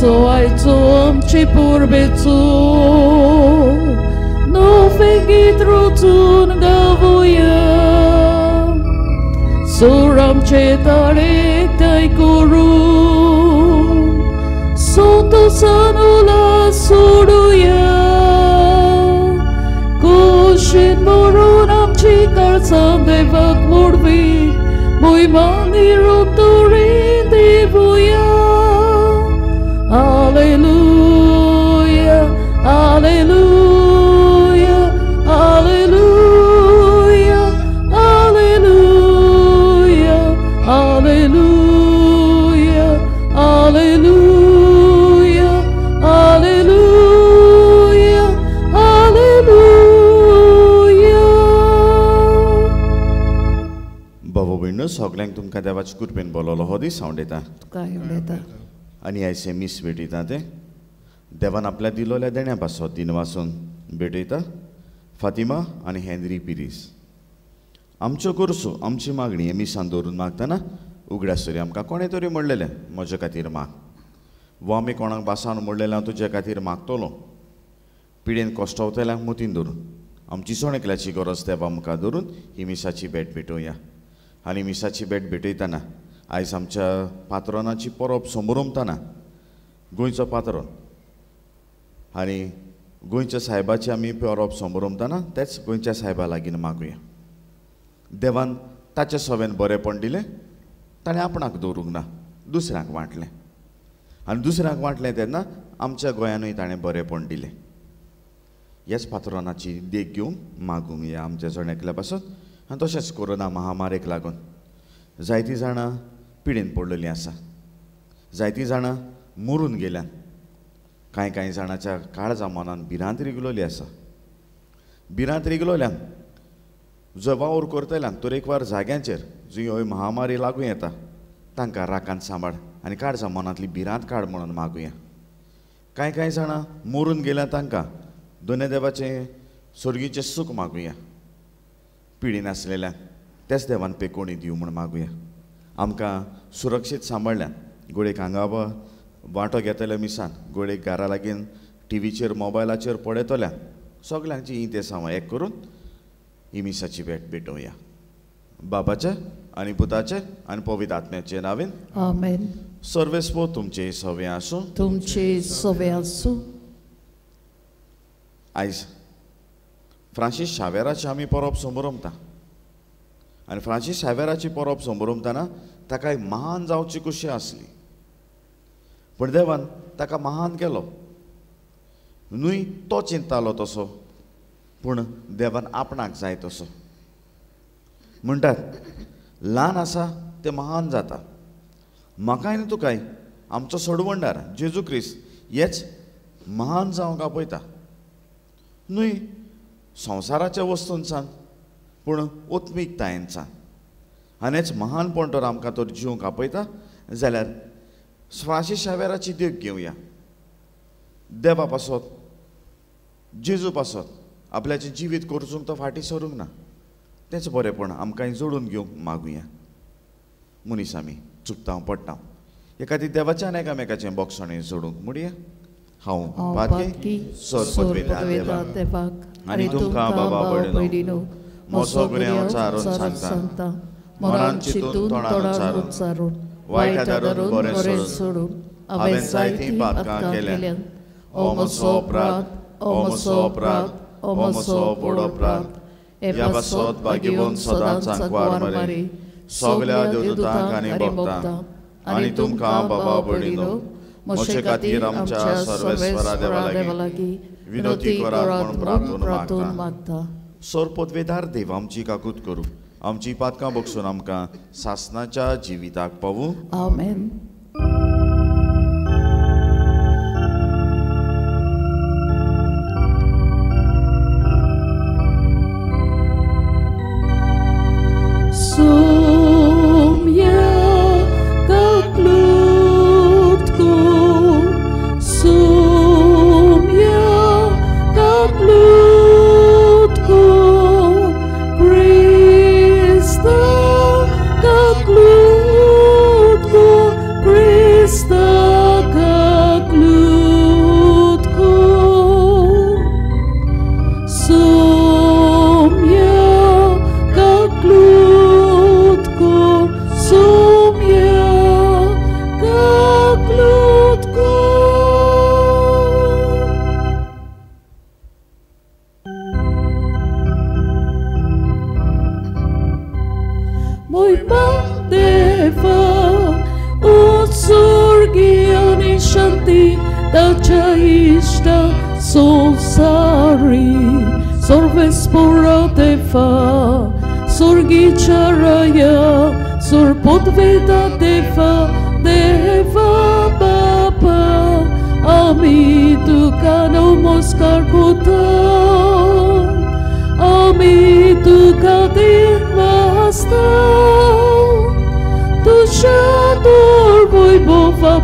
soai zum chi purbe zum no fengi trutun gavuya suram chetare tai guru soto sanula suruya kushin morunam chikar sambe vakmurvi muy manirum सगल्यांक तुमकां देवाचे कृपेन बोलवलो हो दीस हांव दिता तुका उलयता आनी आयचे मीस भेटयता ते. देवान आपल्या दिलोल्या देण्या पासत दिन वाचून भेटयता फातिमा आनी हेनरी पिरीस. आमच्यो गोरसो आमची मागणी हे मिसान दवरून मागतना उगड्यासरी आमकां कोणें तरी म्हणलेलें म्हजे खातीर माग. वो आमी कोणाक बासान म्हणलेलें हांव तुजे खातीर मागतलो. पिडेन कोश्टावतल्यांक मतीन धरून. आमची सोणेकल्याची गरज देवा मुखार धरून ही मिसाची भेट भेटोवया आनी मिसाची भेट भेटयतना आयज आमच्या पात्रोनाची परब समोर गोंयचो पात्रोन आनी गोंयच्या साहेबाची आमी परब समोर तेच गोंयच्या साहेबा लागीं मागुया. देवान ताचे सवेन बरेंपण दिलें ताणें आपणाक दवरूंक ना दुसऱ्यांक वांटलें. आनी दुसऱ्यांक वांटलें तेन्ना आमच्या गोंयानूय ताणें बरेंपण दिलें. ह्याच पात्रोनाची देख घेवंक मागूंक या आमच्या जणेकल्या पासून आनी तशेंच कोरोना महामारेक लागून जायतीं जाणां पिडेन पडलेलीं आसा. जायतीं जाणां मरून गेल्यान कांय कांय जाणांच्या काळजा मनान भिरांत रिगलोली आसा. भिरांत रिगलोल्यान जो वावर करतल्यान तरेकवार जाग्यांचेर जंय ह्यो महामारी लागूं येता तांकां राकान सांबाळ आनी काळजा मनांतली भिरांत काड म्हणून मागुया. कांय कांय जाणां मरून गेल्या तांकां दोने देवाचें सर्गीचें सूख मागुया. पिडीन आसलेल्यांक तेच देवान पेकोणी दिवं म्हूण मागुया. आमकां सुरक्षीत सांबाळल्यान गोळेक हांगा वांटो घेतल्या मिसान गोळेक घरा लागीं टिवीचेर मोबायलाचेर पळयतल्याक सगल्यांची ही ते साव एक करून ही मिसाची भेट भेटोवया बाबाचे आनी पुताचे आनी पवित्र आत्म्याचे नावेन. आमेन. सर्वेस्पो तुमचे सवे आसूं तुमचे सवे आसूं आयज फ्रांसीस शावेराची आमी परब समोर आनी फ्रांसीस शावेराची परब समोर ताका एक महान जावची कशी आसली. पूण देवान ताका महान केलो. न्हय तो चिंतालो तसो पूण देवान आपणाक जाय तसो. म्हणटात ल्हान आसा ते महान जाता. म्हाकाय न्ही तुकाय आमचो सोडवंडार जेजू क्रिस्त हेच महान जावंक आपयता. न्हय संवसाराच्या वस्तूंसान पूण ओत्मीकतायेंचान आनीच महानपण तर आमकां तर जिवंक आपयता जाल्यार स्वाशी शावेराची देख घेवया देवा पासत जेजू पासत आपल्याचें जिवीत करचूंक तो फाटीं सरूंक ना. तेंच बरेंपण आमकांय जोडून घेवंक मागुया. मनीस आमी चुकता पडटा हे खातीर एकामेकाचें बोगसणें जोडूंक म्हणया हांव पातकी सर देवा देवाक. आनी तुमकां बाबा पडलो मोसो गुन्यांव चारून सांगता. मनान चिंतून तोंडान उच्चारून. वायट धरून बरें सोडून. हांवें जायतीं पातकां केल्यात ओ म्हजो अपराध ओ म्हजो अपराध ओ म्हजो व्हड अपराध ह्या पासत भाग्यवन सदांच सांकवार मरे. सगल्या देवदूतांक आनी भक्तांक आनी तुमकां बाबा भयणीनो खातीर आमच्या सर्वेस्वरा देवा लागीं विनोती करात म्हूण प्रार्थून मागता सर पदवेदार देव आमची काकूत करूं आमची पातकां बगसून आमकां सासनाच्या जिविताक पावूं आमेन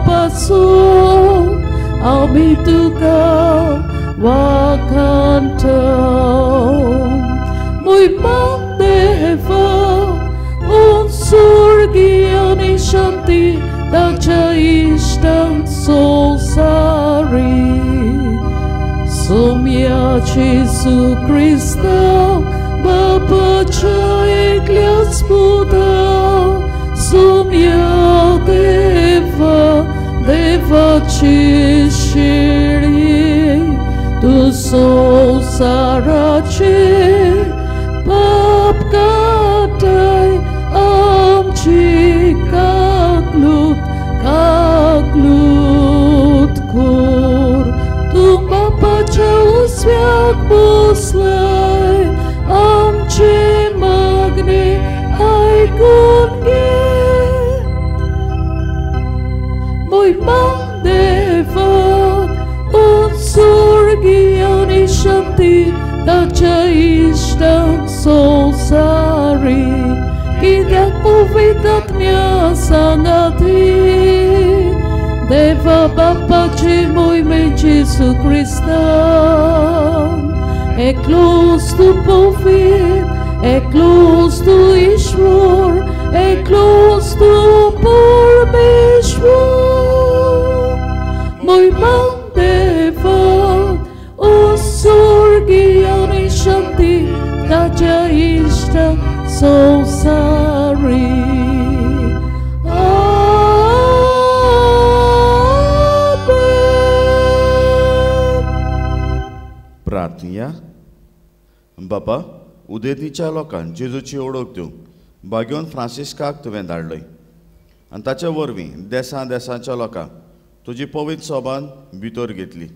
passou ao me tocar wa muy muito bom devo um surgiu em shanti da chaistan so sorry sumia Jesus Cristo Bapa Chai só baptismo y mentizo cristão é close do povo é close do Ishur é close do por mesmo. Moi mandeva o sur guiar em chanti da jaista sou या बाबा बापा लोकांक जेजूची ओळख दिवंक बागेवन फ्रांसिस्काक तुवें धाडलय. आनी ताच्या वरवीं देसां देसांच्या लोकांक तुजी पवित्र सोबान भितर घेतली.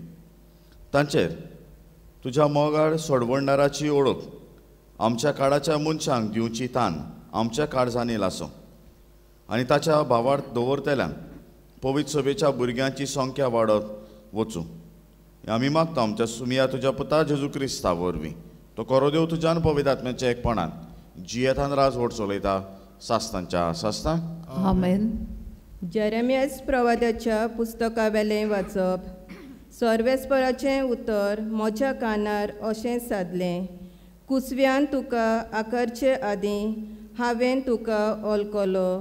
तांचेर तुज्या मोगाळ सोडवणाराची ओळख आमच्या काळाच्या मनशांक दिवची तान आमच्या काळजांनी लासो आनी ताच्या भावार्थ दवरतल्यान पवित्र सभेच्या भुरग्यांची संख्या वाडत वचूं. आमी मागता आमच्या सुमिया तुज्या पुता जेजू क्रिस्ता वरवीं तो कोरो देव तुज्यान पवित्र आत्म्याच्या एकपणान. जियेतान राज व्हड चलयता सास्तांच्या सास्तां Amen. जेरेमियास प्रवादाच्या पुस्तका वेलें वाचप. सर्वेस्पराचें उतर म्हज्या कानार अशें सादलें कुसव्यान तुका आकारचे आदीं हांवें तुका ओळखलो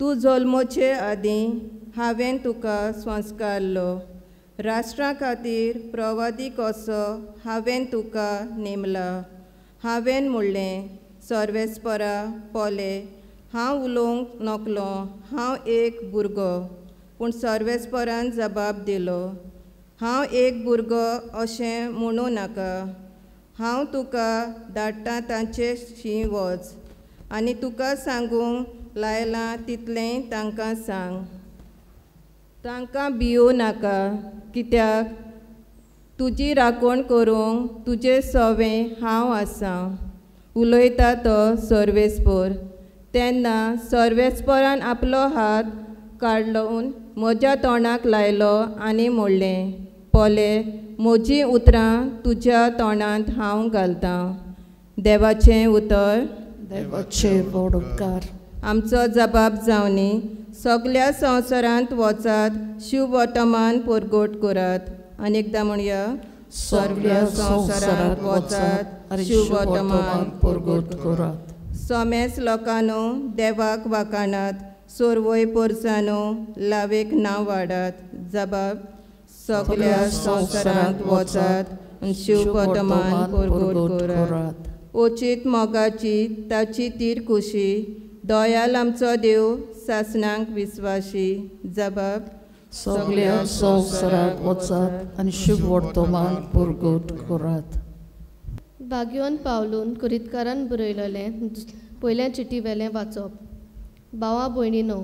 तूं जल्मोचे आदीं हांवें तुका संस्कारलो. राष्ट्रा खातीर प्रवादी कसो हांवें तुका नेमला. हांवें म्हणलें सर्वेस्परा पोले हांव उलोवंक नकलो हांव एक भुरगो. पूण सर्वेस्परान जबाब दिलो. हांव एक भुरगो अशें म्हणू नाका. हांव तुका धाडटां तांचे शी वच. आनी तुका सांगूंक लायलां तितलेंय तांकां सांग. तांकां भियो नाका कित्याक? तुजी राखण करूंक तुजें सवें हांव आसां. उलयता तो सर्वेस्पर तेन्ना सर्वेस्परान आपलो हात काडून म्हज्या तोंडाक लायलो आनी म्हणलें पोले म्हजीं उतरां तुज्या तोंडांत हांव घालतां. देवाचें उतर. देवाचे आमचो जबाब जावनी सगल्या संवसारांत वचात शिव वर्तमान परगोट करात. अनेकदां म्हणया सगल्या संवसारांत वचात शिव वर्तमान परगोट करात. सोमेस लोकांनो देवाक वाकाणात सोरवय पोरसानो लावेक नांव वाडात जबाब सगल्या संवसारांत वचात आनी शिव वर्तमान परगोट करात. ओचीत मोगाची ताची तीर खुशी दोयाल आमचो देव सासणांक विस्वाशी जबाब सगल्या संवसाराक वचात आनी शुभ वर्तमान परगोट करात बागयोन पावलून कुरीतकारान बरयलेलें पयलें चिटी वेलें वाचप. भावा भयणीनो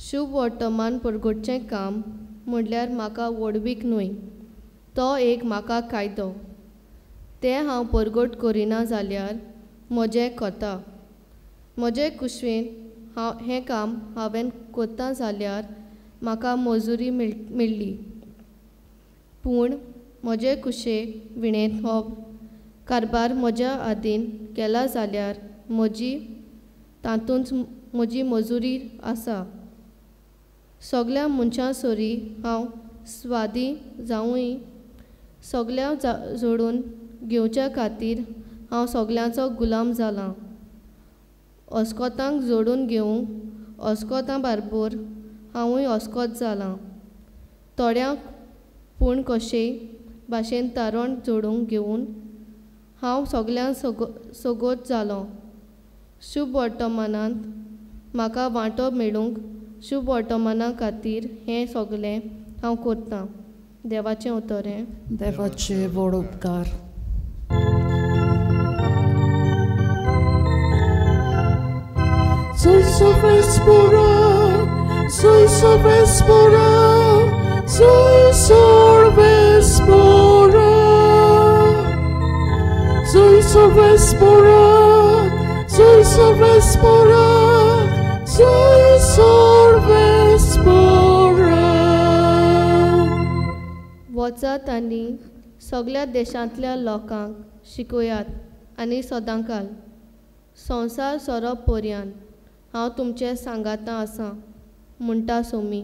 शुभ वर्तमान परगटचें काम म्हणल्यार म्हाका वडवीक न्हय तो एक म्हाका कायदो. तें हांव परगट करिना जाल्यार म्हजें कोता म्हजे कुशवेन हांव हें काम हांवें कोत्ता जाल्यार म्हाका मजुरी मेळ मेळ्ळी. पूण म्हजे कुशे विणेंत हो कारबार म्हज्या आदीन केला जाल्यार म्हजी तातूंत म्हजी मजुरी आसा. सगल्या मनशां सोरी हांव स्वादी जावूंय सगल्या जा जोडून घेवच्या खातीर हांव सगल्यांचो गुलाम जालां. अस्कोतांक जोडून घेवंक अस्कोतां बारबोर हांवूय अस्कोत जालां. थोड्यांक पूण कशे भाशेन तारण जोडूंक घेवन हांव सगल्यांक सगो सगोत जालो. शुभ वर्तमानांत म्हाका वांटो मेळूंक शुभ वर्तमाना खातीर हें सगलें हांव करतां. देवाचें उतरें. देवाचे व्हड उपकार. Soy sobrespora, soy sobrespora, soy sobrespora, soy sobrespora, soy sobrespora, soy sobrespora. वचात आनी सगल्या देशांतल्या लोकांक शिकयात आनी सदांकाल संवसार सोरप पर्यान हांव तुमचें सांगातां आसां म्हणटा सोमी.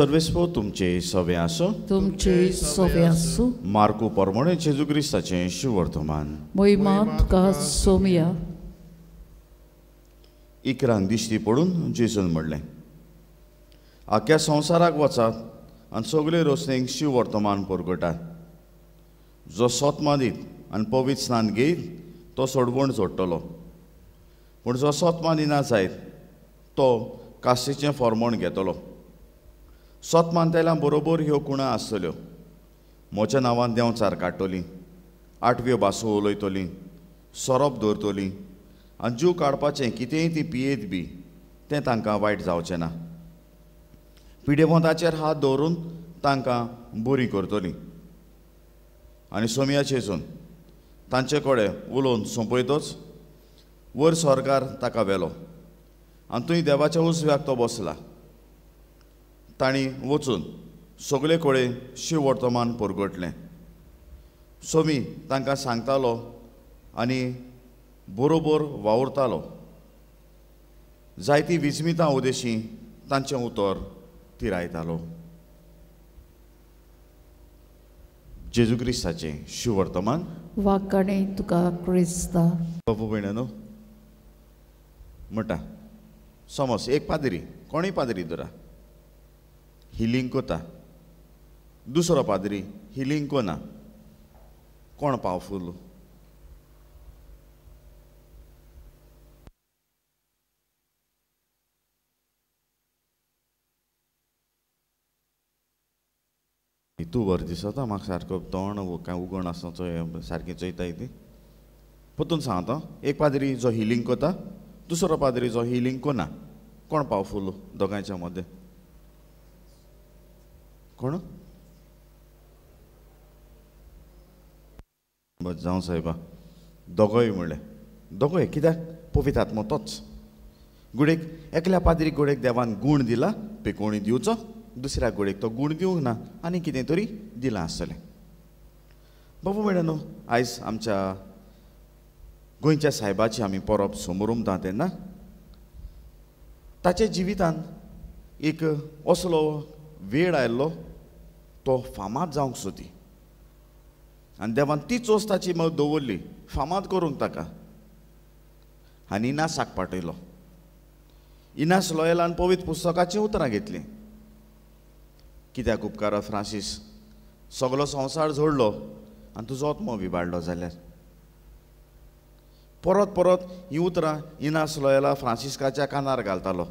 सर्वेस्पो तुमचे सवे आसो तुमचे सोवे आसूं मार्कू परमणे जेजू क्रिस्ताचें शिवर्तमान मोहिमा तुका सोमिया. इकरांक दिश्टी पडून जेजून म्हणलें. आख्या संवसाराक वचात आनी सगळे रोसणेक शिव वर्तमान परगटात. जो सोतमा दीत आनी पवित्र स्नान घेयत तो सोडवण जोडटलो पूण जो सोतमा दिना जायत तो कास्तेचें फॉर्मण घेतलो. सोतमान तेल्या बरोबर ह्यो कुणा आसतल्यो? म्हज्या नांवान देंवचार काडटलीं आठव्यो भासो उलयतलीं सोरोप दवरतलीं आनी जीव काडपाचें कितेंय ती पियेत बी तें तांकां वायट जावचें ना. पिडेमोताचेर हात दवरून तांकां बरी करतलीं. आनी सोमयाचेसून तांचे कडेन उलोवन सोंपयतच वयर सरकार ताका व्हेलो. आनी थंय देवाच्या उजव्याक तो बसला. तांणी वचून सगळे कडेन शिव वर्तमान परगटलें. सोमी तांकां सांगतालो आनी बरोबर वावुरतालो. जायतीं विस्मितां उदेशी तांचें उतर तिरायतालो. जेजू क्रिस्ताचें शिव वर्तमान. वाकाणे तुका क्रिस्ता. बाबू भयणानो म्हणटा समज एक पाद्री कोणूय पाद्री धरा हिलींग कोता दुसरो पाद्री हिलींग कोना कोण पावफूल तूं वर दिसता म्हाका सारको तोंड काय उगण आसा चोय सारकें चोयताय ती। परतून सांगता एक पाद्री जो हिलींग कोता दुसरो पाद्री जो हिलींग कोना कोण पावफूल दोगांयच्या मदें कोण? जावं साहेबा. दोगोय म्हणलें. दोगोय कित्याक पवित्र आत्मो तोच. गुडेक एकल्या पाद्रीक गुडेक देवान गूण दिला पेकोवणी दिवचो? दुसऱ्या गुडेक तो गूण दिवंक ना आनी कितें तरी दिलां आसतलें बाबू म्हणलें आयज आमच्या गोंयच्या सायबाची आमी परब समोर उमता तेन्ना ताच्या जिवितान एक असलो वेळ आयल्लो तो फामाद जावंक सोदी. आनी देवान तीच वस्त ताची मग दवरली फामाद करूंक ताका. आनी इनासाक पाठयलो इनास लॉयलान पवित्र पुस्तकाचीं उतरां घेतलीं. कित्याक उपकार फ्रांसीस? सगलो संवसार जोडलो आनी तुजो आत्मो विबाडलो जाल्यार. परत परत ही उतरां इनास लॉयला फ्रांसिस्काच्या कानार घालतालो.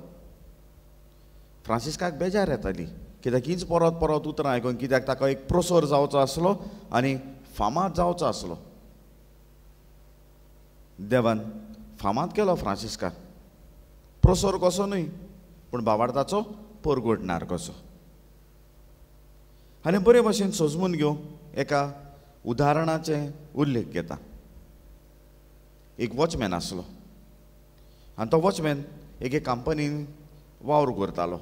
फ्रांसिस्काक बेजार येताली. कित्याक हीच परत परत उतरां आयकून कित्याक ताका एक प्रोसोर जावचो आसलो आनी फामाद जावचो आसलो. देवान फामाद केलो फ्रांसिस्काक प्रोसोर कसो न्हय? पूण बाबार्ताचो परगोटणार कसो? आनी बरे भशेन सजमून घेवंक एका उदाहरणाचे उल्लेख घेता. एक वॉचमॅन आसलो. आनी तो वॉचमॅन एके कंपनीन वावर करतालो.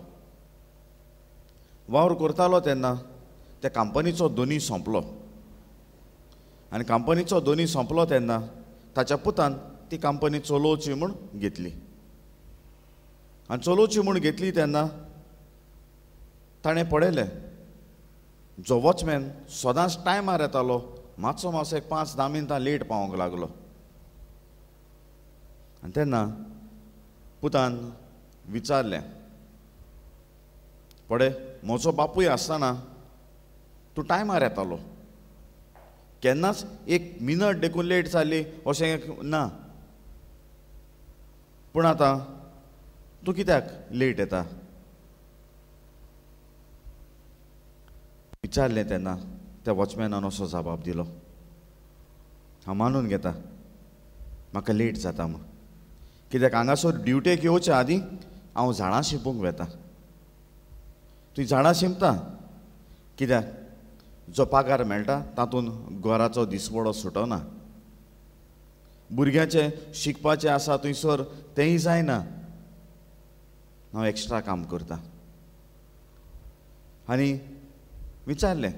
वावर करतालो तेन्ना त्या कंपनीचो दोनी सोंपलो. आनी कंपनीचो दोनी सोंपलो तेन्ना ताच्या पुतान ती कंपनी चलोवची म्हूण घेतली. आनी चलोवची म्हूण घेतली तेन्ना ताणें पळयलें जो वॉचमॅन सदांच टायमार येतालो मातसो मातसो एक पांच धा मिनटां लेट पावोंक लागलो. आनी तेन्ना पुतान विचारलें पळय म्हजो बापूय आसतना तूं टायमार येतालो केन्नाच एक मिनट देखून लेट जाली अशें ना. पूण आतां तूं कित्याक लेट येता? विचारलें तेन्ना त्या वॉचमॅनान असो जबाब दिलो. हांव मानून घेता. म्हाका लेट जाता म्हूण. कित्याक हांगासर ड्युटेक येवच्या आदीं हांव झाडां शिंपूंक वेता. तुवें झाडां शिंपता कित्याक? जो पागार मेळटा तातूंत घराचो दिसवडो सुटना. भुरग्याचें शिकपाचें आसा थंयसर तेंय जायना. हांव एक्स्ट्रा काम करता. आनी विचारलें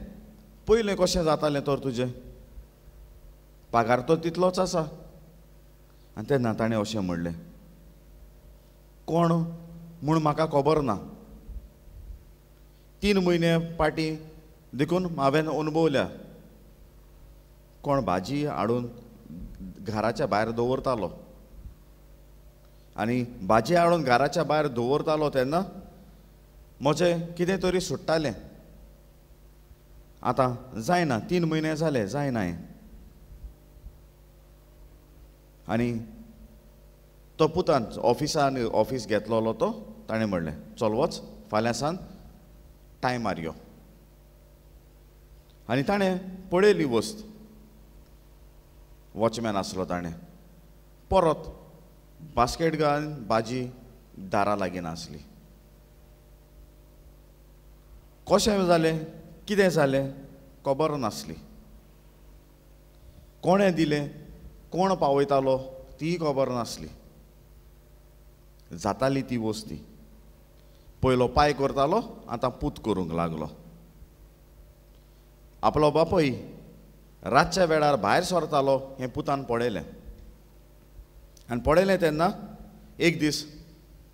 पयलें कशें जातालें तर तुजें? पागार तो तितलोच आसा. आनी तेन्ना ताणें अशें म्हणलें कोण? म्हूण म्हाका खबर ना. तीन म्हयने पाटी देखून हांवें अणभवल्या कोण भाजी हाडून घराच्या भायर दवरतालो आनी भाजी हाडून घराच्या भायर दवरतालो तेन्ना म्हजें कितें तरी सुट्टालें. आतां जायना तीन म्हयने जाले जायना हें आनी तो पुतान ऑफिसान ऑफीस घेतलोलो तो ताणें म्हणलें चल वच फाल्यां सान टायमार यो. आनी ताणें पळयली वस्त. वॉचमॅन आसलो ताणें. परत बास्केट घालून भाजी दारा लागीं आसली. कशें जालें कितें जालें खबर नासली. कोणें दिलें? कोण पावयतालो? ती खबर नासली. जाताली ती वस्ती. पयलो पांय करतालो आतां पूत करूंक लागलो. आपलो बापूय रातच्या वेळार भायर सरतालो हें पुतान पळयलें आनी पळयलें तेन्ना एक दीस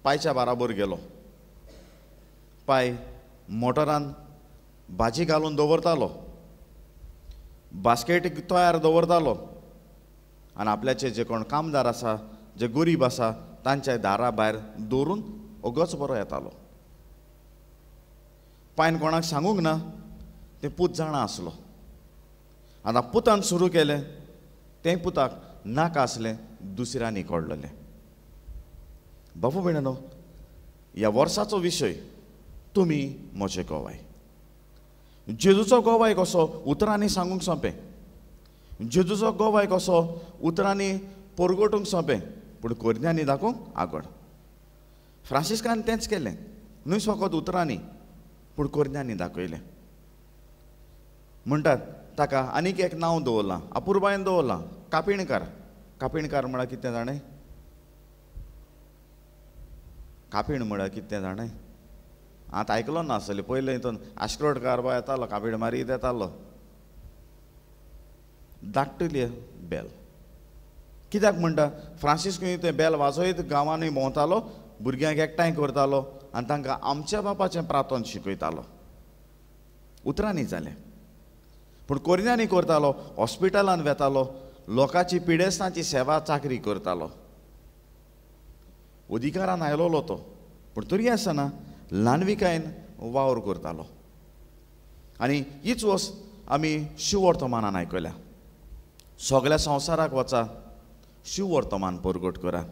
पांयच्या बाराबर गेलो. पांय मोटरान भाजी घालून दवरतालो. बास्केट तयार दवरतालो. आनी आपल्याचे जे कोण कामदार आसा जे गरीब आसा तांच्या दारा भायर दवरून ओगच बरो येतालो. पायन कोणाक सांगूंक ना तें पूत जाणा आसलो. आतां पुतान सुरू केलें तें पुताक नाका आसलें दुसऱ्यांनी कळलेलें बाबू भयणानो ह्या वर्साचो विशय तुमी म्हजें गोवाय जेजूचो गोवाय कसो उतरांनी सांगूंक सोंपें. जेजूचो गोवाय कसो उतरांनी पोरगोटूंक सोंपें पूण कोरिन्यांनी दाखोवंक आगड. फ्रांसिस्कान तेंच केलें न्हय फकत उतरांनी. पूण कोरन्यांनी दाखयलें म्हणटात ताका आनीक एक नांव दवरलां अपुरबायेन दवरलां कापिणकार. कापिणकार म्हळ्यार कितें जाणें? कापीण म्हळ्यार कितें जाणें? आतां आयकलो नासलें पयलें हितून आश्कोटकार बाय येतालो कापीण मारीत येतालो धाकटुली बेल कित्याक म्हणटा फ्रांसिस्कूय तें बेल वाजयत गांवांनी भोंवतालो भुरग्यांक एकठांय करतालो. आनी तांकां आमच्या बापाचें प्रार्थन शिकयतालो. उतरांनी जालें. पूण कोरिन्यांनी करतालो हॉस्पिटलान वेतालो लोकांची पिडेस्तांची सेवा चाकरी करतालो. अधिकारान आयलोलो तो पूण तरी आसतना ल्हानविकायेन वावर करतालो. आनी हीच वस्त आमी शिववर्तमानान आयकल्या. सगल्या संवसाराक वचा शिव पोरगोट परगट करा.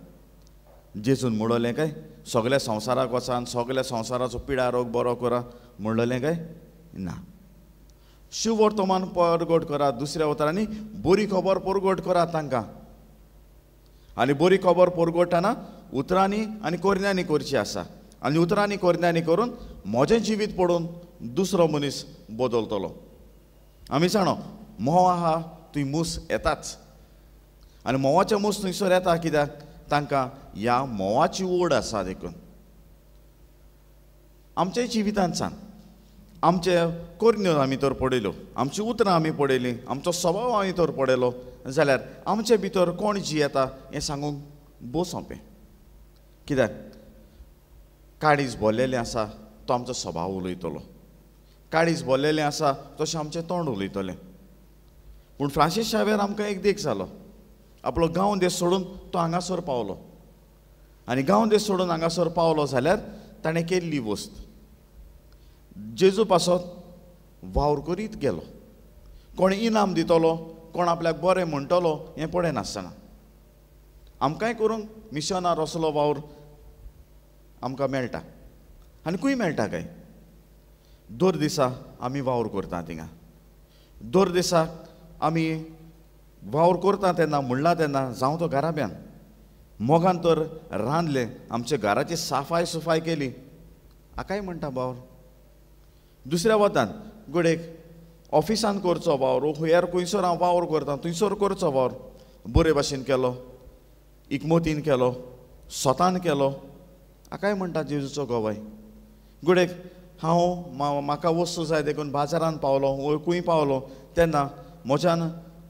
जेजून मोडलें काय? सगल्या संवसाराक वचान सगल्या संवसाराचो पिडा रोग बरो करा. म्हणलें काय? ना. शिव वर्तमान परगट करा दुसऱ्या उतरांनी बरी खबर परगट करा तांकां. आनी बरी खबर परगटतना उतरांनी आनी कोरन्यांनी करची आसा. आनी उतरांनी कोरन्यांनी करून म्हजें जिवीत पडून दुसरो मनीस बदलतलो. आमी जाणो म्होव आहा थंय मूस येताच. आनी म्होवाचें मूस थंयसर येता कित्याक? तांकां ह्या मोवाची ओड आसा देखून. आमच्या जिवितांत सांग. आमचे कोरन्यो आमी तर पडयल्यो आमची उतरां आमी पडयलीं आमचो स्वभाव आमी तर पडयलो जाल्यार आमचे भितर कोण जी येता हें सांगूंक बो सोंपें कित्याक? काळीज भरलेलें आसा तो आमचो स्वभाव उलयतलो. काळीज भरलेलें आसा तशें आमचें तोंड उलयतलें. पूण फ्रांसीस शावेर आमकां एक देख जालो. आपलो गांव देश सोडून तो हांगासर पावलो. आनी गांव देश सोडून हांगासर पावलो जाल्यार ताणें केल्ली वस्त. जेजू पासत वावर करीत गेलो. कोण इनाम दितलो कोण आपल्याक बरें म्हणटलो हें पळय नासतना आमकांय करूंक मिशनार असलो वावर आमकां मेळटा. आनी मेळटा काय? दर दिसा आमी वावर करता थिंगा दर दिसा आमी वावर करता तेन्ना म्हणला तेन्ना जावं तो घराब्यान. मोगान तर रांदलें आमच्या घराची साफाय सुफाय केली. आकाय म्हणटा बावर दुसऱ्या वतान गुडेक ऑफिसान करचो वावर हुयार खंयसर हांव वावर करता थंयसर करचो वावर बरे भाशेन केलो इकमतीन केलो स्वतान केलो. आकाय म्हणटा जेजूचो गोवाय गुडेक हांव म्हाका वस्तू जाय देखून बाजारान पावलो वळखूय पावलो तेन्ना म्हज्यान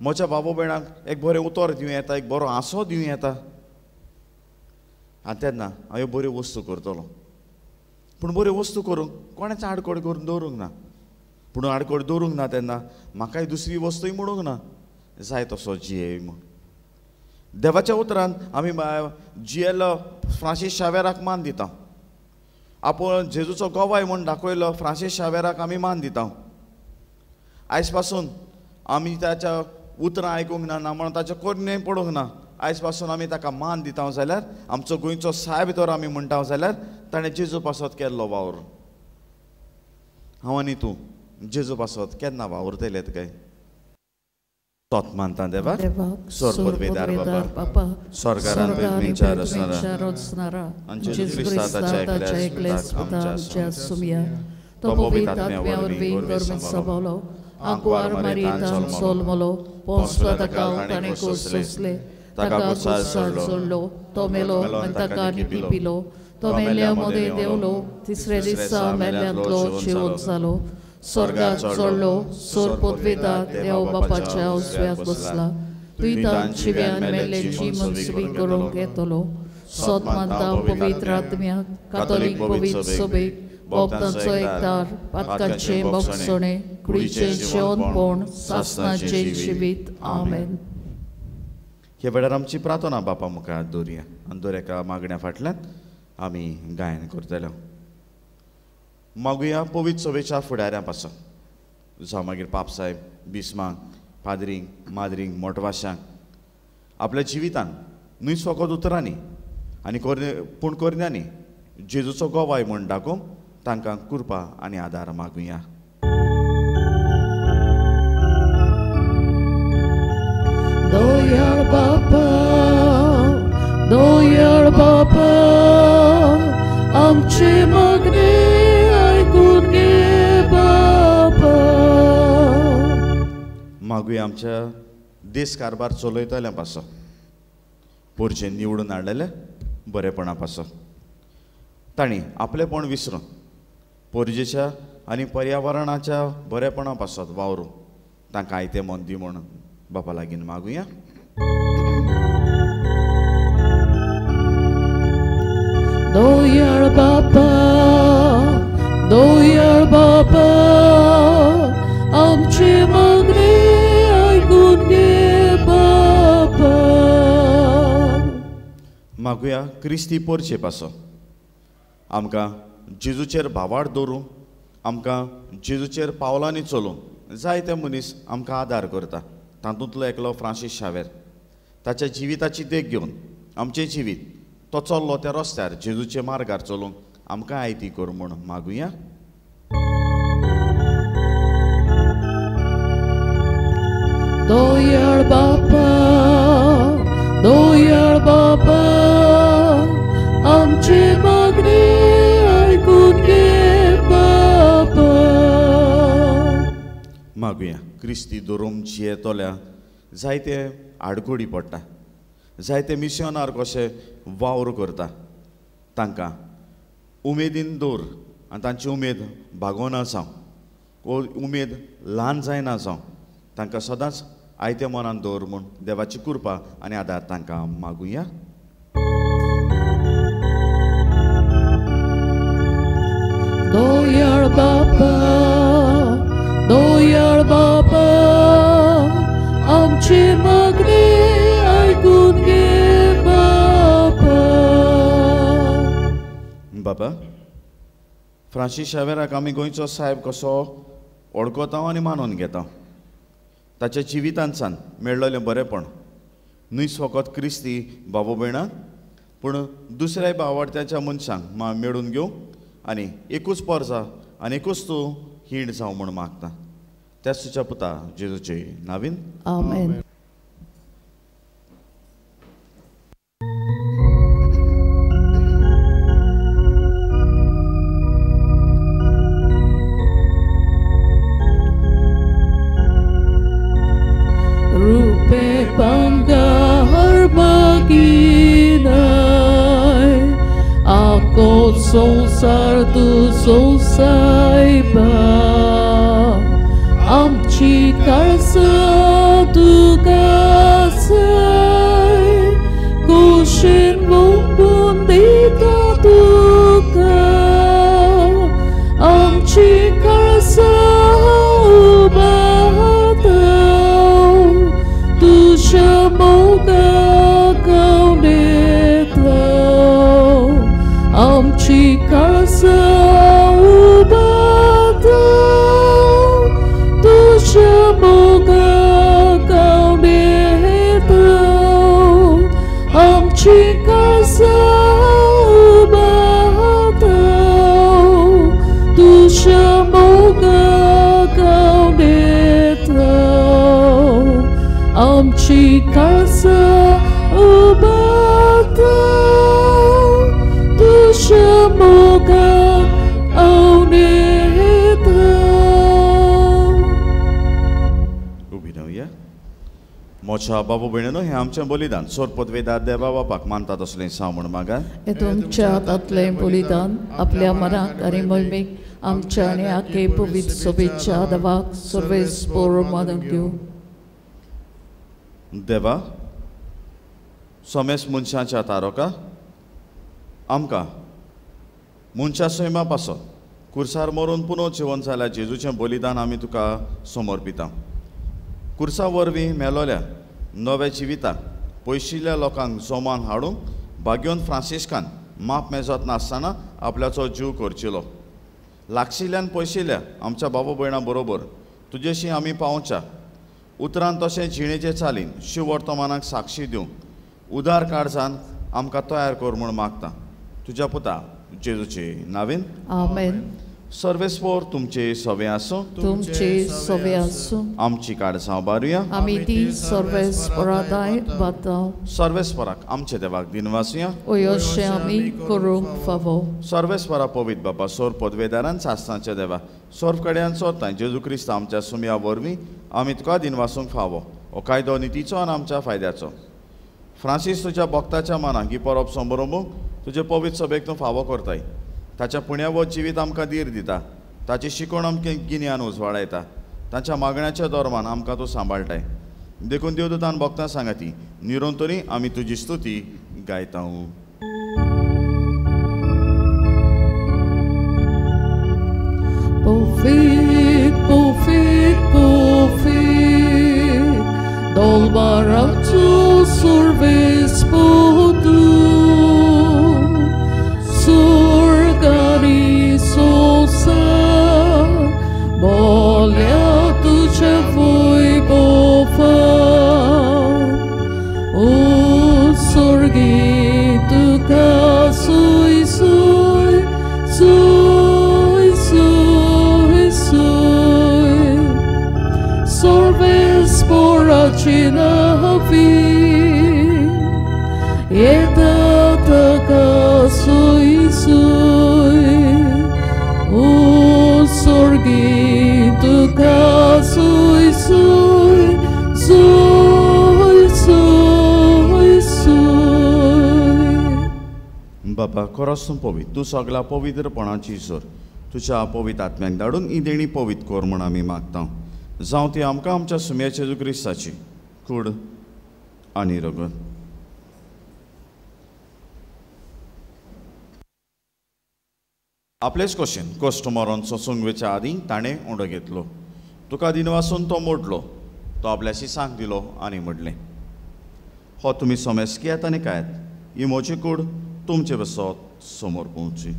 म्हज्या बाबू भयणाक एक बरें उतर दिवं येता एक बरो आसो दिवं येता. आनी तेन्ना हांव ह्यो बऱ्यो वस्तू करतलो पूण बऱ्यो वस्तू करूंक कोणाचें आडकोड करून दवरूंक ना. पूण आडकोड दवरूंक ना तेन्ना म्हाकाय दुसरी वस्तूय म्हणूंक ना. जाय तसो जिये म्हूण. देवाच्या उतरान आमी जियेलो फ्रांसीस शावेराक मान दिता. आपूण जेजूचो गोवाय म्हूण दाखयलो फ्रांसीस शावेराक आमी मान दिता. आयजपासून आमी ताच्या उतरां आयकूंक ना ना म्हणून ताचे कोरणे पडूंक ना. आयजपासून आमी ताका मान दिता जाल्यार आमचो गोंयचो साहेब तर आमी म्हणटा जाल्यार ताणें जेजू पासत केल्लो वावर. हांव आनी तूं जेजू पासत केन्ना वावरतलेत काय तोच मानता देवा देवाक सोर्बोदवेदार बाबा स्वर्गारान पेडणेच्यार असणारा. असणारा. आमच्या जेजू क्रिस्ताच्या क्रिस्ताच्या एकल्या एकलेस सुताक आमच्या आमच्या सुमया. सुमया तो तो पवित्र पवित्र आत्म्यावर आत्म्यावर वीण वीण gorme gorme sabalo. sabalo Anquar Anquar Tomelo Melon mantaka takani ni pipilo. pipilo Tomelia mode deolo Tisre Tisre disa sa meliantlo meliantlo chiwon salo. salo Sorgat Sorgat sollo sollo. Sor podvida Deo bapacha oswiat bosla Tuitan chivian mele chimon subi korong ketolo Sot manta povitratmia Katolik povit sobek Bogdanco ektar Patkacze boksone Kulicze zion pon Sasnaचे जिवीत आमेन हे वेळार आमची प्रार्थना बापा मुखार दवरया आनी दर एका मागण्या फाटल्यान आमी गायन करतले. मागुया पवीत सभेच्या फुडाऱ्यां पासून जावं मागीर पापसाहेब बिस्मांक पाद्रींक माद्रींक मोटवाश्यांक आपल्या जिवितान न्हूच फकत उतरांनी आनी कोरने पूण कोरन्यांनी जेजूचो गोवाय म्हूण दाखोवंक तांकां कृपा आनी आदार मागुया. Baba Doyar Baba आमचे मागणी ऐकून घे बाबा मागुया आमच्या देश कारभार चलयताल्या पासो पोरचे निवडून हाडलेले बरेपणा पासो तांणी आपलेपण विसरून पोरजेच्या आनी पर्यावरणाच्या बरेपणा पासत वावरूं तांकां आयतें मन दी म्हूण बापा लागीं मागुया. Doyar Baba Doyar Baba आमची मागणी ऐकून घे बाबा मागुया क्रिस्ती पोरचे पासो आमकां जेजूचेर भावार्थ दवरूं आमकां जेजूचेर पावलांनी चलोवंक जायते मनीस आमकां आदार करता तातूंतलो एकलो फ्रांसीस शावेर ताच्या जिविताची देख घेवन आमचें जिवीत तो चल्लो त्या रस्त्यार जेजूचे मार्गार चलोवंक आमकां आयती कर म्हूण मागुया. दोयाळ बापा दोयाळ बापा आमची मागणी ऐकून घे बापा. मागुया. क्रिस्ती धरून जियेतोल्या जायते आडकोडी पडटा. जायते मिशनार कशे वावर करता. तांकां उमेदीन दवर आनी तांची उमेद भागोवना जावं वो उमेद ल्हान जायना जावं तांकां सदांच आयत्या मनान दवर म्हूण देवाची कृपा आनी आदार तांकां मागुया. दोयाळ बापा दोयाळ बाबा। फ्रांसीस शावेराक आमी गोंयचो साहेब कसो ओळखता आनी मानून घेता ताच्या जिवितांसान मेळ्ळलें बरेंपण। न्हय फकत क्रिस्ती बाबू भयणां पूण दुसऱ्याय भावार्थ्याच्या मनशांक मा मेळून घेवंक आनी एकूच पोरसा आनी एकूच तूं हीण जावं म्हूण मागता। त्याच तुज्या पुता जेजूचे नावीन। sou sardo, sou saiba, am-te. मोच्या बाबू भयणीनो हें आमचें बलिदान सोर पदवेदार देवा बापाक मानता तसलें सांग म्हूण मागा हे तुमच्या हातांतलें बलिदान आपल्या मनाक आनी मल्मीक आमच्या आनी आखे पवित्र सोबेच्या देवाक सर्वेस पोर मानून घेवं देवा सोमेस मनशाच्या तारोका आमकां मनशा सैमा पासो कुर्सार मरून पुनो जिवन जाल्या जेजूचें बलिदान आमी तुका समर्पिता कुर्सा वरवीं मेलोल्या नव्या जिविताक पयशिल्ल्या लोकांक जोमान हाडूंक भाग्योन फ्रांसिस्कान माप मेजत नासतना आपल्याचो जीव करचिलो. लागशिल्ल्यान पयशिल्ल्या आमच्या बाबा भयणां बरोबर तुजेशी आमी पावच्या उतरान तशें जिणेचे चालीन शिव वर्तमानाक साक्षी दिवंक उदार काळजान आमकां तयार कर म्हूण मागता. तुज्या पुता जेजूचे नावेन? आमेन सर्वेस्पोर तुमचे सवे आसूं तुमचे सवे आसूं आमची काळजां बारुया. आमी ती सर्वेस परादाय बाताव. सर्वेस्पराक आमचे देवाक दिनवासुया. अशें आमी करूंक फावो. सर्वेस्परा पवित बाबा सोर पदवेदारान सासनाचे देवा. सोर्फ कड्यान सोरता जेजू क्रिस्त आमच्या सुमया वरवीं आमी तुका दिनवासूंक फावो. हो कायदो नितीचो आनी आमच्या फायद्याचो. फ्रांसीस तुज्या भक्ताच्या मनाक ही परब समोरंबूंक तुजे पवित्र सभेक तूं फावो करताय. ताच्या पुण्याव जिवीत आमकां धीर दिता. ताची शिकवण आमकां गिन्यान उजवाडायता. ताच्या मागण्याच्या दोरमान आमकां तूं सांबाळटाय देखून देवदूतान भक्तां सांगाती निरोन तरी आमी तुजी स्तुती गायता Profit, बाबा खरोच तूं तूं सगळ्या पवित्रपणाची सर तुज्या पवित्र आत्म्याक धाडून ही देणी पवित्र कोर म्हूण आमी मागता. जावं ती आमकां आमच्या सुम्याचे जेजू क्रिस्ताची कूड आनी रगत. आपलेच कशेन कश्ट मरोन वेच्या आदीं ताणें उंडो घेतलो. तुका दिनवासून तो मोडलो. तो आपल्याशी सांग दिलो आनी म्हणलें हो तुमी सोमेस कियात आनी कायात? ही म्हजी कूड? तुमचे बसत समोर पोवची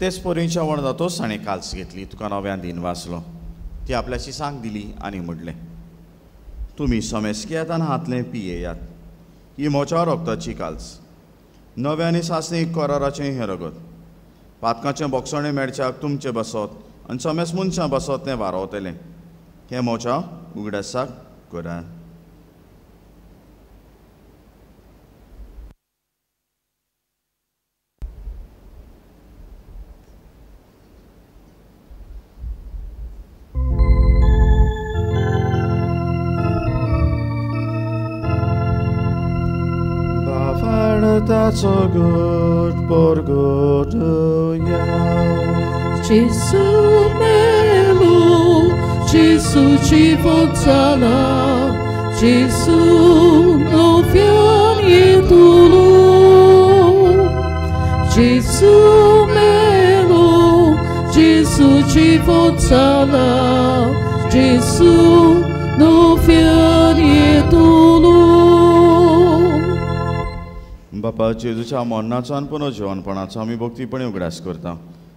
तेच परीच्या वणदातोच ताणें काल्स घेतली. तुका नव्यान दिन वाचलो. ती आपल्याशी सांग दिली आनी म्हणलें तुमी सोमेस्कियातान हातलें पियेयात ही मोच्या रोगताची काल्स. नव्यानी सासणी सासणीक हें रगत. पातकाचें बॉक्सणें मेळच्याक तुमचें बसत आनी सोमेस मनशां बसत तें वारोवतलें हें म्हज्या उगडासाक करात so good porgoduja. Gesù melu, Gesù ci forzala, Gesù no fiani tulu. Gesù melu, Gesù ci forzala, Gesù बापा जेजूच्या मरणाचो आनी पुनर्जीवनपणाचो आमी भक्तीपणी उगडास करता.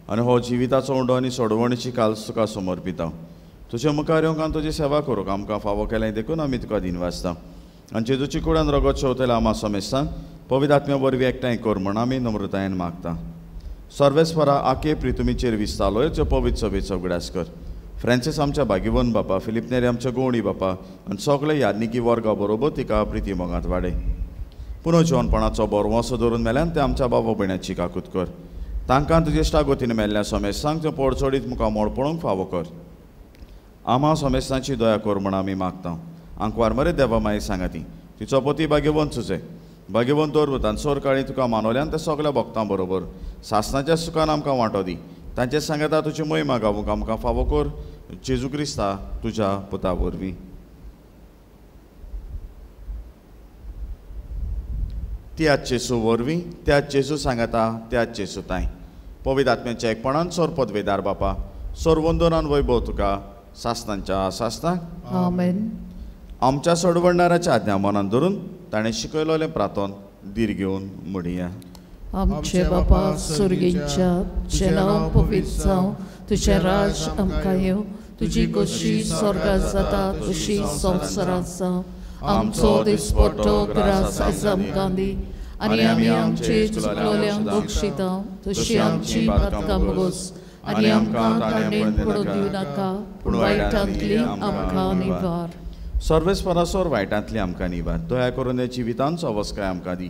आनी हो जिविताचो उंडो आनी सोडवणीची काल तुका समर्पिता. तुजे मुखार येवंक आनी तुजी सेवा करूंक आमकां फावो केलें देखून आमी तुका दिन वाचता. आनी जेजूची कुडान रगत शेवतले आमा समेस्तां. पवित्र आत्म्या वरवीं एकठांय कर म्हण आमी नम्रतायेन मागता. सर्वेस्परा आके प्रितुमीचेर विस्तालोय जो पवित्र सभेचो उगडास कर. फ्रांसीस आमच्या भागिवन बापा फिलिप नेरे आमच्या गोवणी बापा आनी सगळे यादनिकी वर्गा बरोबर तिका प्रिती मोगांत वाडय पुनर्जीवनपणाचो बोरवोसो धरून मेल्यान ते आमच्या बाबा भयण्याची काकूत कर. तांकां तुजे इश्टागोतीन मेल्ल्या समेस्तांक त्यो पोडचोडीत मुखार मोड पळोवंक फावो कर. आमा समेस्तांची दया कर म्हण आमी मागता. आंकवार मरे देवा माई सांगाती तिचो पती भाग्यवंत सुजे भाग्यवंत दवरतान सोर काळी तुका मानवल्यान ते सगल्या भक्तां बरोबर. सासनाच्या सुखान आमकां वांटो दी. तांचे सांगता तुजी मोहिमा गावूंक आमकां फावो कर. जेजू क्रिस्ता तुज्या पुता वरवीं त्याच जेसू वरवीं त्याच जेसू सांगता त्याच जेसू ताय पवित्र आत्म्याच्या एकपणान सोर पदवेदार बापा सोर वंदनान वैभव तुका सासनांच्या सासनाक. आमच्या सोडवणाऱ्याच्या आज्ञा मनान धरून ताणें शिकयलोलें प्रार्थन दीर घेवन म्हणया आमचे बापा सुर्गींच्या तुझें नांव पवित्र जावं तुझें राज आमकां येवं तुजी कशी स्वर्गांत जाता. तशी संवसारांत जावं आमचो दिसपट्टो ग्रास आयज आमकां दी आनी आमी आमचे चुकलोल्यांक बक्षिता तशी आमची पातकां बगोस आनी आमकां ताणें दिवं नाका पूण वायटांतली आमकां निवार. सर्वेस्परासोर वायटांतली आमकां निवार. दया करून हे जिवितांचो अवस्काय आमकां दी?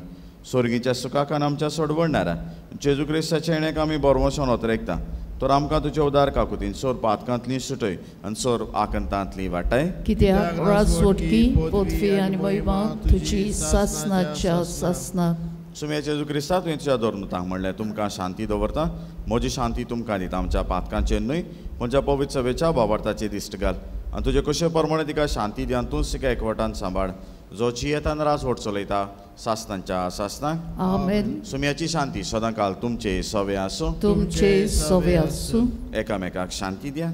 सोर्गीच्या सुखाकान आमच्या सोडवणारा जेजू क्रिस्ताच्या येण्याक आमी बोरवोसोन ओतरेकता तर आमकां तुज्या उदार काकुतीन सोर पातकांतली सुटय आनी सोर आकंतांतली वाटाय. कित्याक? राजवटकी पोतफी आनी महिमा तुजी सासनाच्या सासनाक सुमे जेजू क्रिस्ता तुवें तुज्या धर्मतांक म्हणलें तुमकां शांती दवरता. म्हजी शांती तुमकां दिता आमच्या पातकांचेर न्हय. म्हज्या पवित्र सभेच्या भावार्थाचे दिश्ट घाल. आनी तुजे कशे प्रमाणे तिका शांती दी आनी तूंच तिका एकवटान सांबाळ. जो जियेतान राजवट चलयता सासनांच्या सासनाक. आमेन. सुम्याची शांती सदां काल तुमचे सवे आसूं. तुमचे सवे आसूं. एकामेकाक शांती दिया.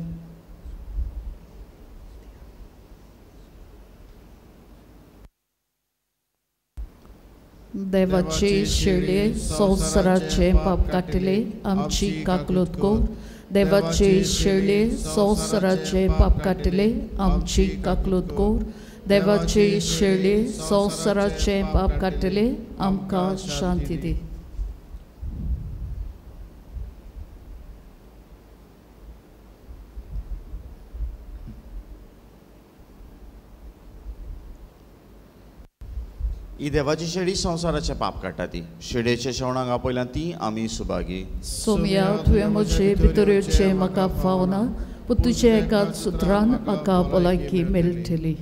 देवाचे शिरले संवसाराचे पाप काटले आमची काकलूत को. देवाचे शिरले संवसाराचे पाप काटले आमची काकलूत को. देवाची शेळी संवसाराचे पाप काडटली आमकां शांती दी ही देवाची शेळी संवसाराचे पाप काडटा ती शेळयेच्या शेवणाक आपयल्यान ती आमी सुभागी सोमया तुवें म्हजे भितरचे म्हाका फावना पूण तुजे एकाच सुत्रान म्हाका भलायकी मेळटली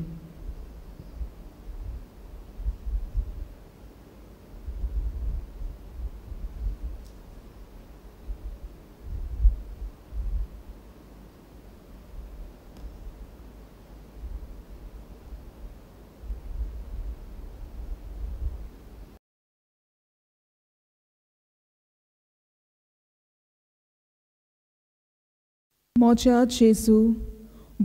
म्हज्या जेजू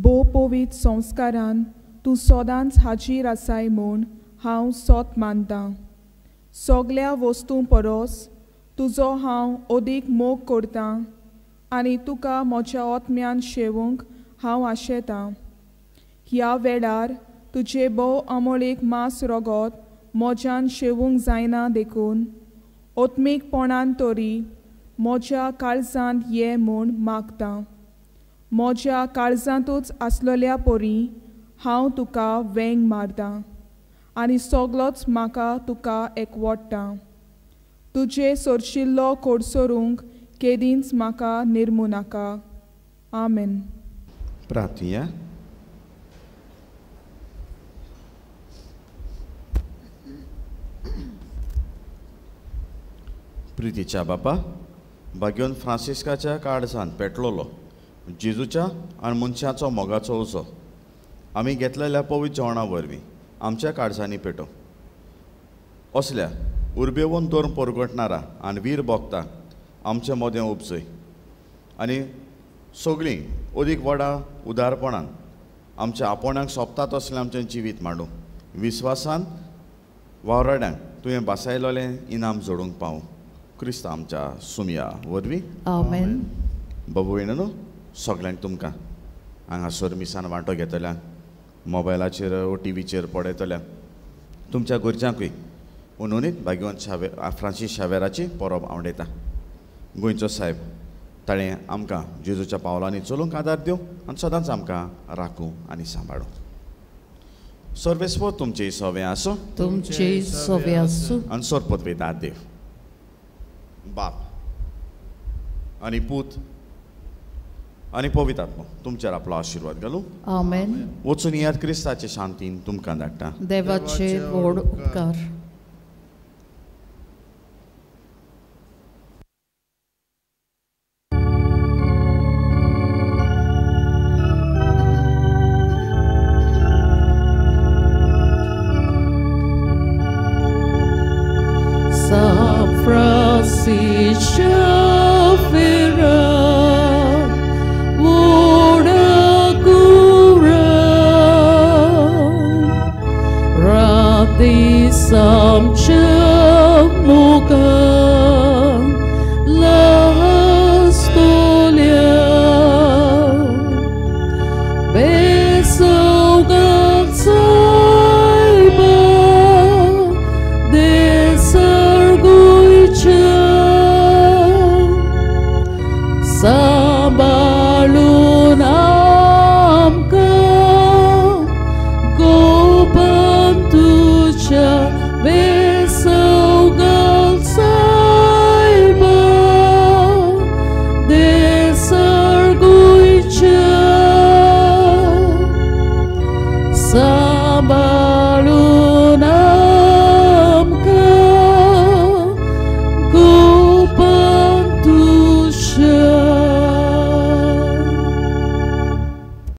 भोव पोवीत संस्कारान तूं सोदांच हाजीर आसाय म्हूण हांव सोत मानतां. सोगल्या वस्तूं परोस तुजो हांव ओदीक मोग करतां आनी तुका म्हज्या ओत्म्यान शेवूंक हांव आशेतां. ह्या वेळार तुजे भोव अमोळेक मास रोगोत म्हज्यान शेवूंक जायना देखून ओत्मीकपणान तरी म्हज्या काळजांत ये म्हूण मागतां. म्हज्या काळजांतूच आसलेल्या पोरी हांव तुका वेंग मारतां. आनी सोगलोच म्हाका तुका एकवडटा तुजे सोरशिल्लो कोडसोरूंक केदींच म्हाका निर्मू नाका. आमेन. प्रार्थया प्रितीच्या बापा भाग्योन फ्रांसिस्काच्या काळजांत पेटलोलो. जेजूच्या आनी मनशाचो मोगाचो उजो. आमी घेतलेल्या पवित्र जेवणा वरवीं आमच्या काळजांनी पेटो. असल्या उर्बेवून दवरून परगटणारा आनी वीर भोगता आमचें मोदें उपजय. आनी सगळीं अदीक व्हडा उदारपणान आमच्या आपोण्याक सोंपतात असलें आमचें जिवीत माडूं. विस्वासान वावराड्यांक तुवें बासायलोलें इनाम जोडूंक पावूं. क्रिस्त आमच्या सुमया वरवीं. बाबू न्हू सगल्यांक तुमकां. हांगासर मिसान वांटो घेतल्यांक मोबायलाचेर ओ टिवीचेर पळयतल्यांक तुमच्या घरच्यांकूय. उनुनीत भाग्यवंत शावे फ्रांसीस शावेराची परब आवडयता. गोंयचो साहेब ताणें आमकां जेजूच्या पावलांनी चलूंक आदार दिवं आनी सदांच आमकां राखूं आनी सांबाळूं. सर्वेस्वर तुमचे सवें आसूं. तुमचे सोवे आसूं. आनी सोरपत वेतात देव. बाप. आनी पूत आनी पवित्र आत्मा तुमचेर आपलो आशिर्वाद घालूं. आमेन वचून याद क्रिस्ताचे शांतीन तुमकां धाडटा. देवाचे व्हड उपकार.